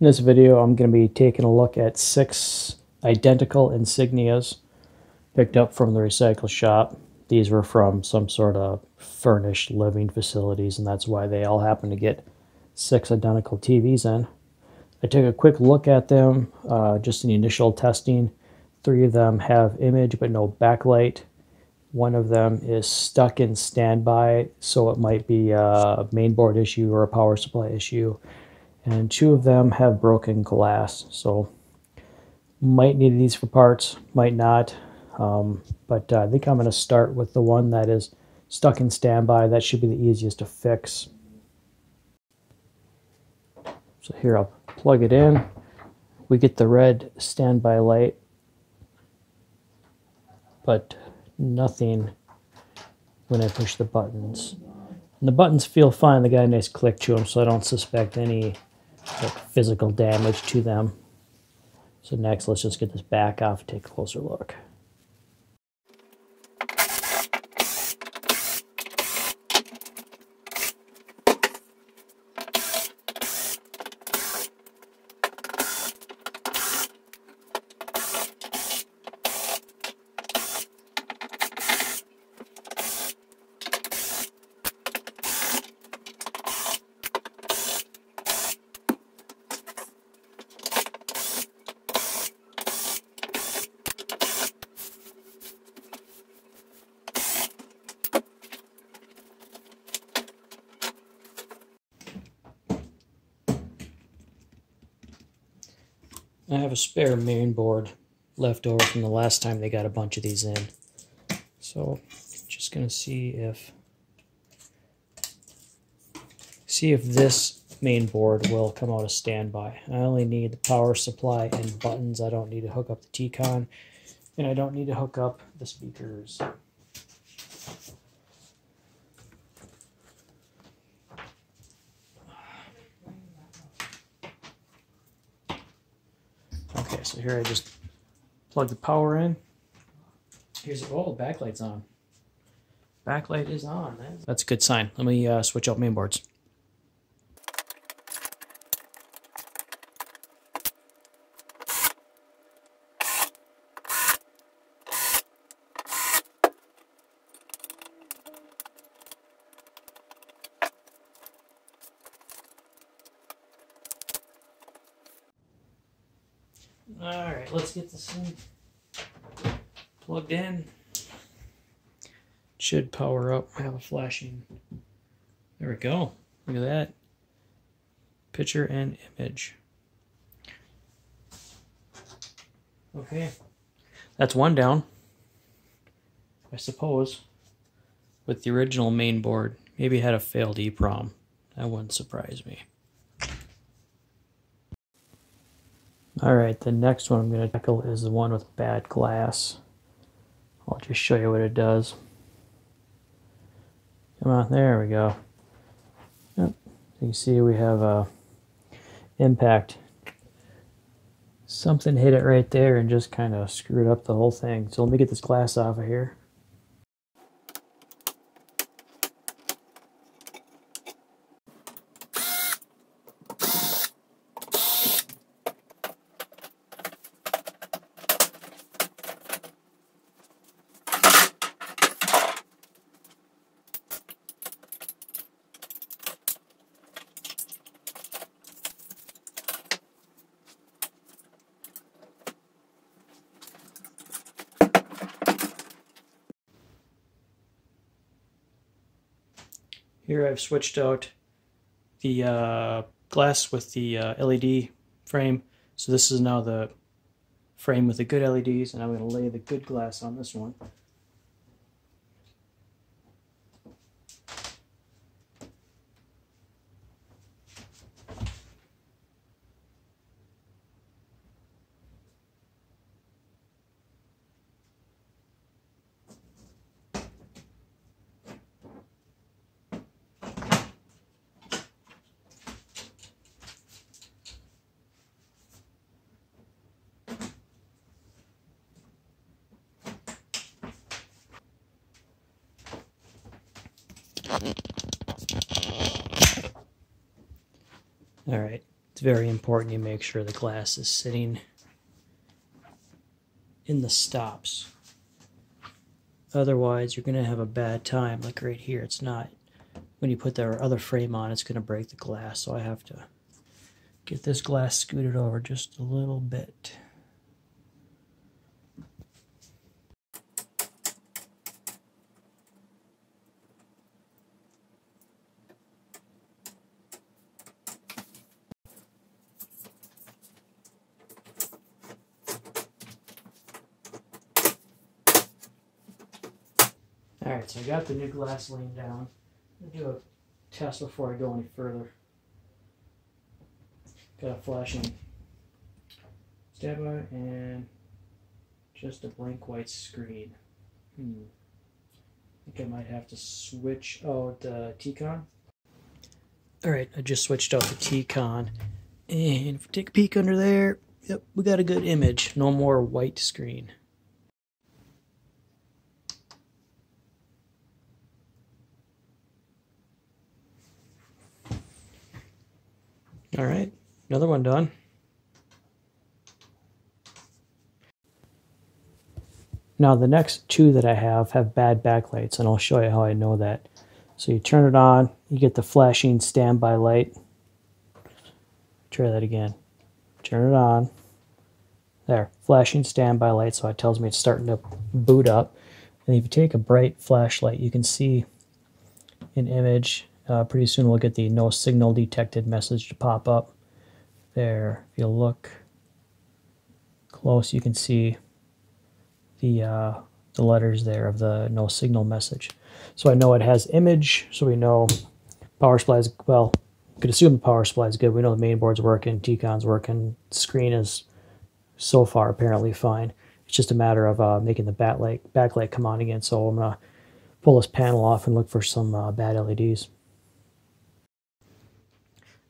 In this video, I'm going to be taking a look at six identical insignias picked up from the recycle shop. These were from some sort of furnished living facilities, and that's why they all happen to get six identical TVs in. I took a quick look at them, uh, just in the initial testing. Three of them have image but no backlight. One of them is stuck in standby, so it might be a mainboard issue or a power supply issue and two of them have broken glass so might need these for parts might not. Um, but uh, I think I'm going to start with the one that is stuck in standby. That should be the easiest to fix. So here I'll plug it in. We get the red standby light but nothing when I push the buttons. And the buttons feel fine. They got a nice click to them, so I don't suspect any like physical damage to them. So next, let's just get this back off take a closer look. I have a spare main board left over from the last time they got a bunch of these in. So just going to see if see if this main board will come out of standby. I only need the power supply and buttons. I don't need to hook up the T-Con and I don't need to hook up the speakers. Okay, so here I just plug the power in. Here's the oh, backlight's on. Backlight is on. That's a good sign. Let me uh, switch out mainboards. All right, let's get this thing plugged in. Should power up. I have a flashing. There we go. Look at that. Picture and image. Okay. That's one down. I suppose. With the original main board. Maybe it had a failed EEPROM. That wouldn't surprise me. All right, the next one I'm going to tackle is the one with bad glass. I'll just show you what it does. Come on, there we go. Yep. You see we have a impact. Something hit it right there and just kind of screwed up the whole thing. So let me get this glass off of here. Here I've switched out the uh, glass with the uh, LED frame. So this is now the frame with the good LEDs and I'm going to lay the good glass on this one. All right, it's very important you make sure the glass is sitting in the stops. Otherwise, you're going to have a bad time. Like right here, it's not. When you put the other frame on, it's going to break the glass. So I have to get this glass scooted over just a little bit. Alright, so I got the new glass laying down. I'll do a test before I go any further. Got a flashing stab and just a blank white screen. Hmm. I think I might have to switch out the T-Con. Alright, I just switched out the T-Con. And if we take a peek under there, yep, we got a good image. No more white screen. All right, another one done. Now the next two that I have have bad backlights and I'll show you how I know that. So you turn it on, you get the flashing standby light. Try that again. Turn it on. There, flashing standby light, so it tells me it's starting to boot up. And if you take a bright flashlight, you can see an image uh, pretty soon we'll get the no signal detected message to pop up there. If you look close, you can see the, uh, the letters there of the no signal message. So I know it has image, so we know power supply is, well, we could assume the power supply is good. We know the main board's working, T-Con's working, screen is so far apparently fine. It's just a matter of uh, making the backlight, backlight come on again. So I'm going to pull this panel off and look for some uh, bad LEDs.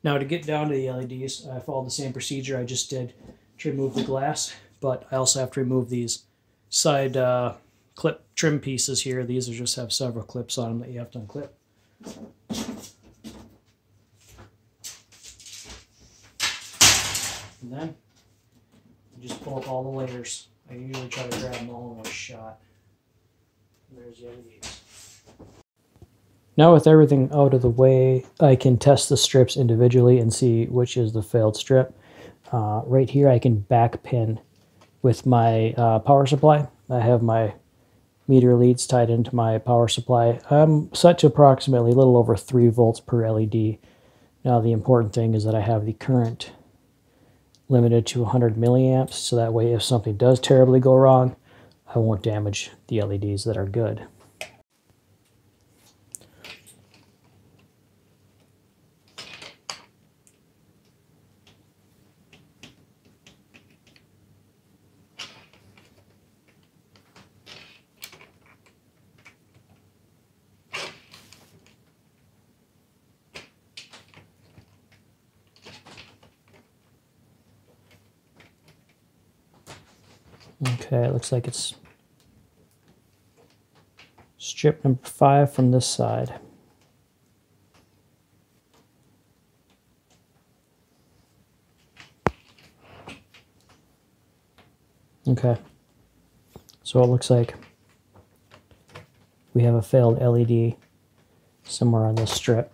Now to get down to the LEDs, I followed the same procedure I just did to remove the glass, but I also have to remove these side uh, clip trim pieces here. These are just have several clips on them that you have to unclip. And then you just pull up all the layers. I usually try to grab them all in one shot. And there's the LEDs. Now with everything out of the way, I can test the strips individually and see which is the failed strip. Uh, right here I can back pin with my uh, power supply. I have my meter leads tied into my power supply. I'm set to approximately a little over 3 volts per LED. Now the important thing is that I have the current limited to 100 milliamps, so that way if something does terribly go wrong, I won't damage the LEDs that are good. Okay, it looks like it's strip number five from this side. Okay, so it looks like we have a failed LED somewhere on this strip.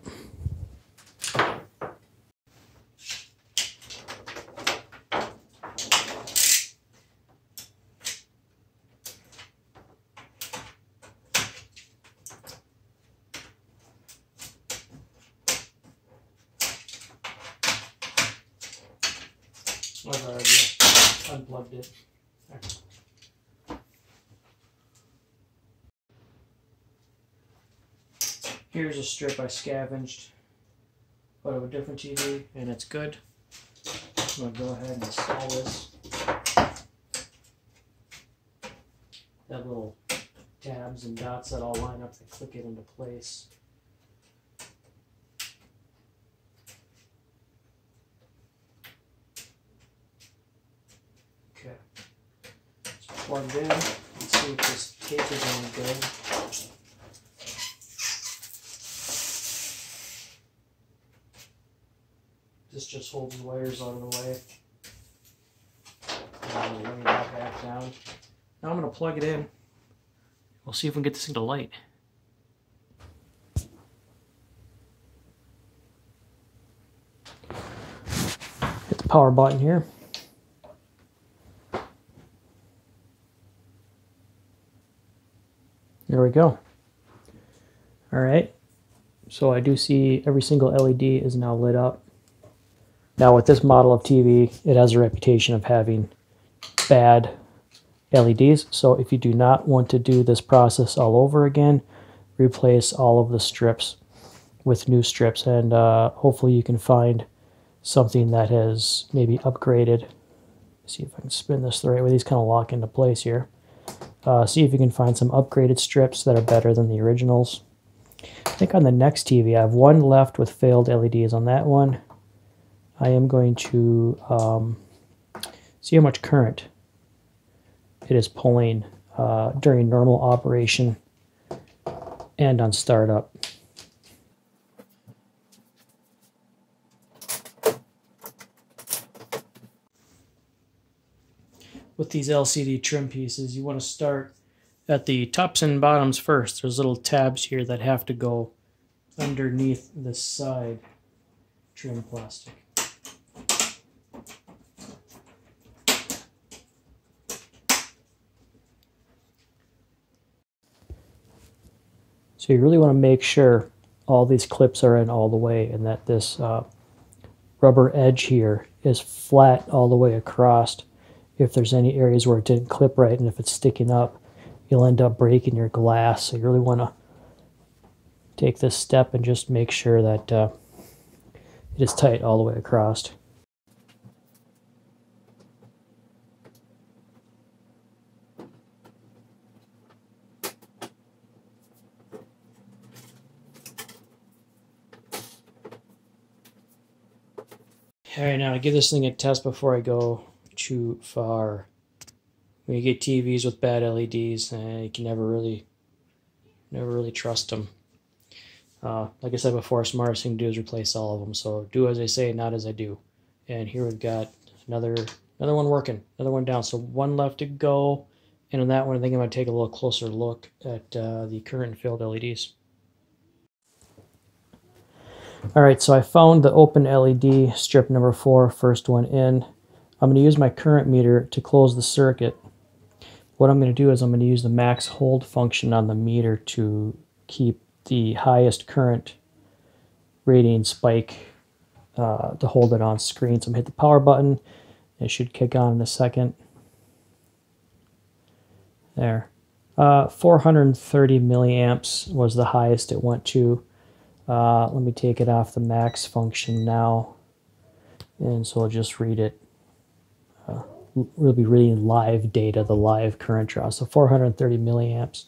I've already unplugged it. There. Here's a strip I scavenged out of a different TV, and it's good. I'm going to go ahead and install this. That little tabs and dots that all line up to click it into place. Okay. Plugged in. Let's see if this case is any good. This just holds the wires out of the way. And bring that back down. Now I'm going to plug it in. We'll see if we can get this thing to light. Hit the power button here. There we go. All right. So I do see every single LED is now lit up. Now with this model of TV, it has a reputation of having bad LEDs. So if you do not want to do this process all over again, replace all of the strips with new strips and uh, hopefully you can find something that has maybe upgraded. See if I can spin this the right way. These kind of lock into place here. Uh, see if you can find some upgraded strips that are better than the originals. I think on the next TV, I have one left with failed LEDs on that one. I am going to um, see how much current it is pulling uh, during normal operation and on startup. With these LCD trim pieces, you want to start at the tops and bottoms first. There's little tabs here that have to go underneath the side trim plastic. So you really want to make sure all these clips are in all the way and that this uh, rubber edge here is flat all the way across. If there's any areas where it didn't clip right and if it's sticking up, you'll end up breaking your glass. So you really want to take this step and just make sure that uh, it is tight all the way across. All right, now to give this thing a test before I go too far when you get TVs with bad LEDs, eh, you can never really, never really trust them. Uh, like I said before, smartest thing to do is replace all of them. So do as I say, not as I do. And here we've got another another one working, another one down. So one left to go. And on that one, I think I'm going to take a little closer look at uh, the current filled LEDs. All right, so I found the open LED strip number four, first one in. I'm going to use my current meter to close the circuit what I'm going to do is I'm going to use the max hold function on the meter to keep the highest current rating spike uh, to hold it on screen. So I'm going to hit the power button. It should kick on in a second. There. Uh, 430 milliamps was the highest it went to. Uh, let me take it off the max function now. And so I'll just read it. We'll be reading live data, the live current draw. So 430 milliamps.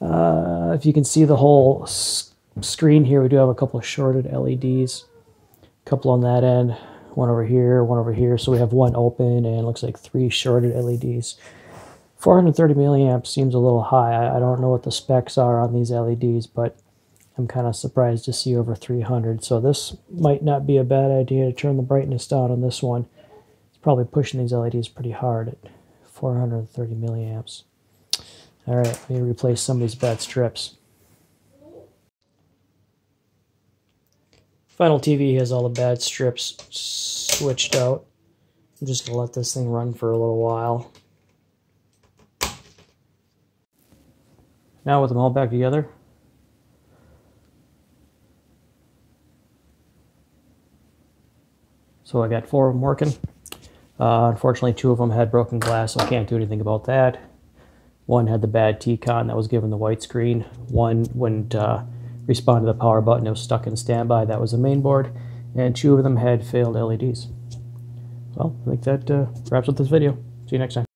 Uh, if you can see the whole screen here, we do have a couple of shorted LEDs, a couple on that end, one over here, one over here. So we have one open and looks like three shorted LEDs. 430 milliamps seems a little high. I, I don't know what the specs are on these LEDs, but I'm kind of surprised to see over 300. So this might not be a bad idea to turn the brightness down on this one probably pushing these LEDs pretty hard at 430 milliamps. All right, let me replace some of these bad strips. Final TV has all the bad strips switched out. I'm just going to let this thing run for a little while. Now with them all back together, so I got four of them working. Uh, unfortunately, two of them had broken glass, so I can't do anything about that. One had the bad T-con that was given the white screen. One wouldn't uh, respond to the power button. It was stuck in standby. That was the main board. And two of them had failed LEDs. Well, I think that uh, wraps up this video. See you next time.